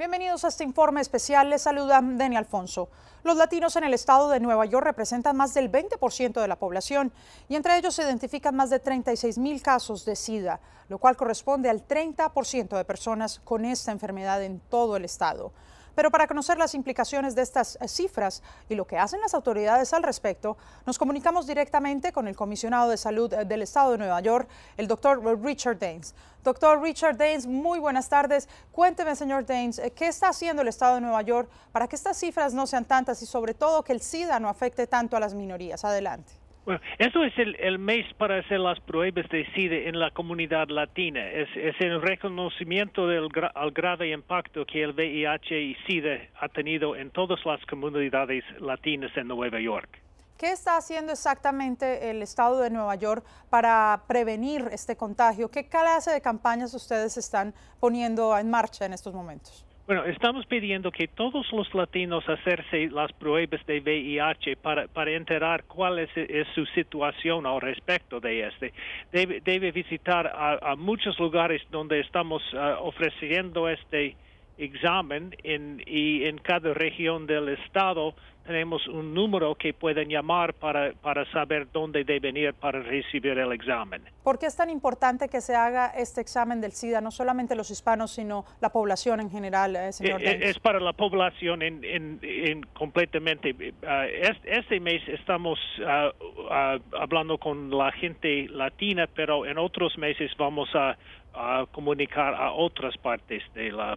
Bienvenidos a este informe especial. Les saluda Dani Alfonso. Los latinos en el estado de Nueva York representan más del 20% de la población y entre ellos se identifican más de 36 mil casos de SIDA, lo cual corresponde al 30% de personas con esta enfermedad en todo el estado. Pero para conocer las implicaciones de estas eh, cifras y lo que hacen las autoridades al respecto, nos comunicamos directamente con el comisionado de salud eh, del estado de Nueva York, el doctor Richard Daines. Doctor Richard Daines, muy buenas tardes. Cuénteme, señor Daines, eh, ¿qué está haciendo el estado de Nueva York para que estas cifras no sean tantas y sobre todo que el SIDA no afecte tanto a las minorías? Adelante. Bueno, eso es el, mes para hacer las pruebas de SIDA en la comunidad latina. Es, el reconocimiento del grave impacto que el VIH y SIDA ha tenido en todas las comunidades latinas en Nueva York. ¿Qué está haciendo exactamente el Estado de Nueva York para prevenir este contagio? ¿Qué clase de campañas ustedes están poniendo en marcha en estos momentos? Bueno, estamos pidiendo que todos los latinos hacerse las pruebas de VIH para, para enterar cuál es, su situación al respecto de este. Debe, visitar a, muchos lugares donde estamos ah, ofreciendo este examen en, y en cada región del estado tenemos un número que pueden llamar para, para saber dónde deben ir para recibir el examen. ¿Por qué es tan importante que se haga este examen del SIDA, no solamente los hispanos, sino la población en general, eh, señor? Eh, es, para la población en, en, completamente. Ah, este mes estamos ah, ah, hablando con la gente latina, pero en otros meses vamos a, a comunicar a otras partes de la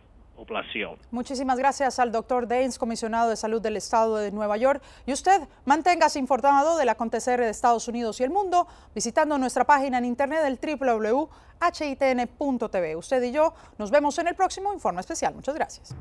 Muchísimas gracias al doctor Daines, comisionado de salud del estado de Nueva York. Y usted manténgase informado del acontecer de Estados Unidos y el mundo visitando nuestra página en internet del www.hitn.tv. Usted y yo nos vemos en el próximo informe especial. Muchas gracias.